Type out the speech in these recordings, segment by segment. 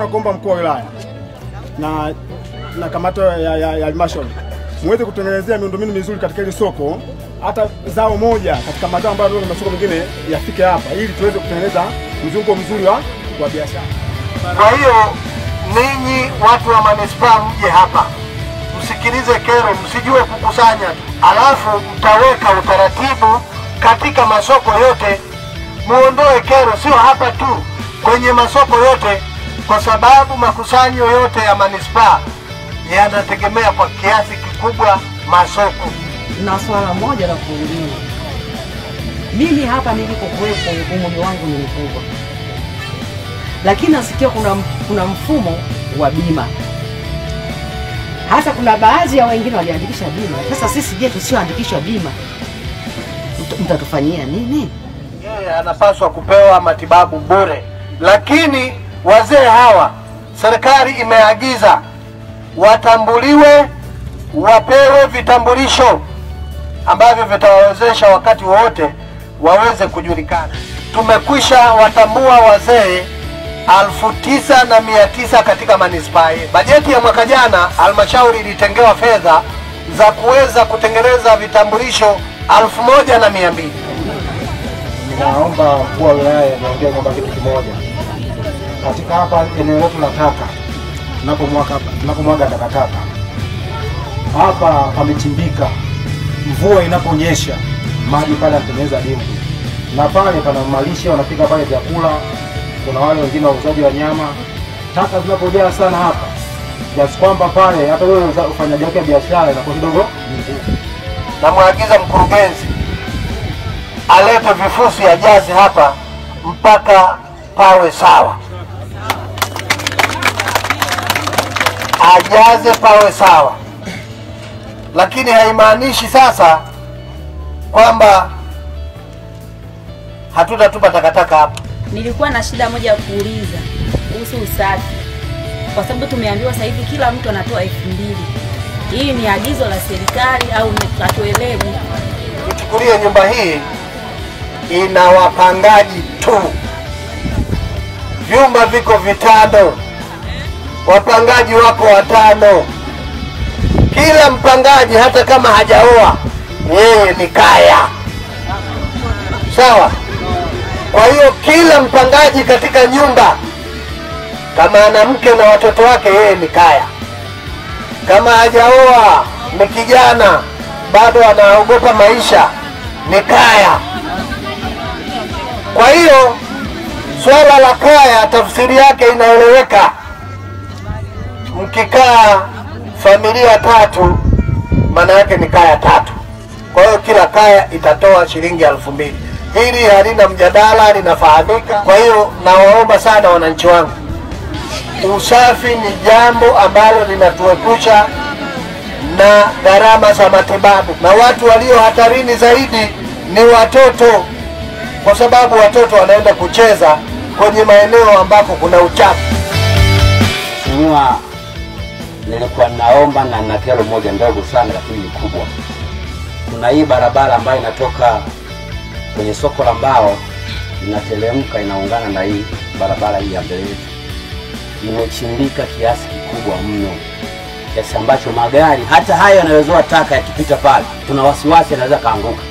nilikuwa nakuomba mkuu wa wilaya na na kamati ya halmashauri muweze kutengenezea miundombinu mizuri katika hili soko, hata zao moja katika mazao ambayo ndio masoko mengine yafike hapa, ili tuweze kutengeneza mzunguko mzuri wa wa biashara. Kwa hiyo ninyi watu wa manispaa mje hapa msikilize kero, msijue kukusanya alafu mtaweka utaratibu katika masoko yote, muondoe kero, sio hapa tu, kwenye masoko yote, kwa sababu makusanyo yote ya manispaa yanategemea kwa kiasi kikubwa masoko. na swala moja la kuuliza. Mimi hapa nilipokuwepo umumi wangu ni mkubwa, lakini nasikia kuna, kuna mfumo wa bima hasa kuna baadhi ya wengine waliandikisha bima. Sasa sisi je, tusioandikishwa bima mtatufanyia nini? yeye anapaswa kupewa matibabu bure, lakini wazee hawa serikali imeagiza watambuliwe, wapewe vitambulisho ambavyo vitawawezesha wakati wowote waweze kujulikana. Tumekwisha watambua wazee alfu tisa na mia tisa katika manispaa yetu. Bajeti ya mwaka jana halmashauri ilitengewa fedha za kuweza kutengeneza vitambulisho alfu moja na mia mbili. Naomba mkuu wa wilaya niongee kwamba kitu kimoja katika hapa eneo letu la taka tunapomwaga takataka hapa pamechimbika, mvua inaponyesha maji pale yanatengeneza dimbwi, na pale pana malisha wanapika pale vyakula, kuna wale wengine wauzaji wa nyama. Taka zinapojaa sana hapa kiasi kwamba pale hata wewe ufanyaji wake biashara inakuwa kidogo ngumu. namwagiza mkurugenzi alete vifusi jazi hapa mpaka pawe sawa, ajaze pawe sawa, lakini haimaanishi sasa kwamba hatutatupa takataka hapa. Nilikuwa na shida moja ya kuuliza kuhusu usafi, kwa sababu tumeambiwa sasa hivi kila mtu anatoa elfu mbili. Hii ni agizo la serikali au hatuelewi? Tuchukulie nyumba hii ina wapangaji tu, vyumba viko vitano, wapangaji wako watano. Kila mpangaji hata kama hajaoa yeye ni kaya, sawa? Kwa hiyo kila mpangaji katika nyumba, kama ana mke na watoto wake, yeye ni kaya kama hajaoa ni kijana bado anaogopa maisha ni kaya. Kwa hiyo swala la kaya tafsiri yake inaeleweka. Mkikaa familia tatu, maana yake ni kaya tatu. Kwa hiyo kila kaya itatoa shilingi elfu mbili. Hili halina mjadala, linafahamika. Kwa hiyo nawaomba sana wananchi wangu, usafi ni jambo ambalo linatuepusha na gharama za matibabu, na watu walio hatarini zaidi ni watoto, kwa sababu watoto wanaenda kucheza kwenye maeneo ambako kuna uchafu. Mheshimiwa, nilikuwa naomba na na kero moja ndogo sana lakini ni kubwa. Kuna hii barabara ambayo inatoka kwenye soko la mbao inateremka inaungana na hii barabara hii ya mbele yetu, imechimbika kiasi kikubwa mno, kiasi ambacho magari hata hayo yanayozoa taka yakipita pale, tuna wasiwasi anaweza kaanguka.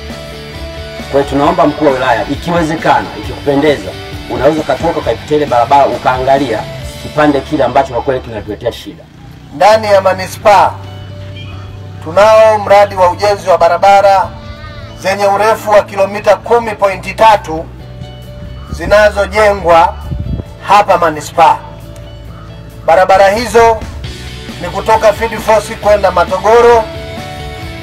Kwa hiyo tunaomba mkuu wa wilaya, ikiwezekana, ikikupendeza, unaweza ukatoka ukaipitia ile barabara ukaangalia kipande kile ambacho kwa kweli kinatuletea shida. Ndani ya manispaa tunao mradi wa ujenzi wa barabara zenye urefu wa kilomita kumi pointi tatu zinazojengwa hapa manispaa. Barabara hizo ni kutoka Force kwenda Matogoro,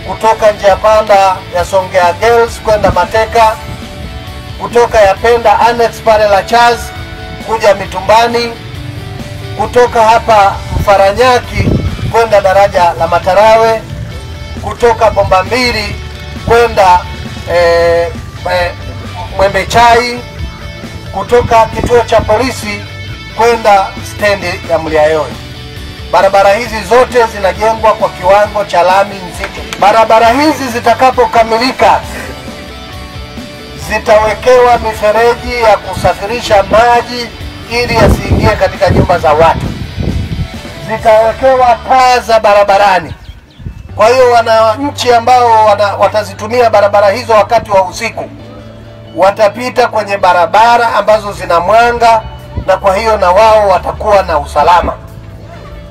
kutoka njia panda ya Songea Girls kwenda Mateka, kutoka Yapenda Annex pale la Chaz kuja Mitumbani, kutoka hapa Mfaranyaki kwenda daraja la Matarawe, kutoka bomba mbili kwenda e, e, Mwembe Chai, kutoka kituo cha polisi kwenda stendi ya Mliayoyo. Barabara hizi zote zinajengwa kwa kiwango cha lami nzito. Barabara hizi zitakapokamilika zitawekewa mifereji ya kusafirisha maji ili yasiingie zisiingie katika nyumba za watu. zikawekewa taa za barabarani. Kwa hiyo wananchi ambao wana, watazitumia barabara hizo wakati wa usiku watapita kwenye barabara ambazo zina mwanga, na kwa hiyo na wao watakuwa na usalama.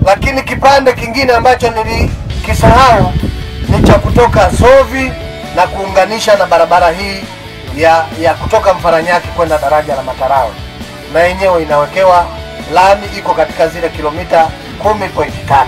Lakini kipande kingine ambacho nilikisahau ni cha kutoka Sovi na kuunganisha na barabara hii ya, ya kutoka Mfaranyaki kwenda daraja la Matarawe, na yenyewe inawekewa lami, iko katika zile kilomita 10.3.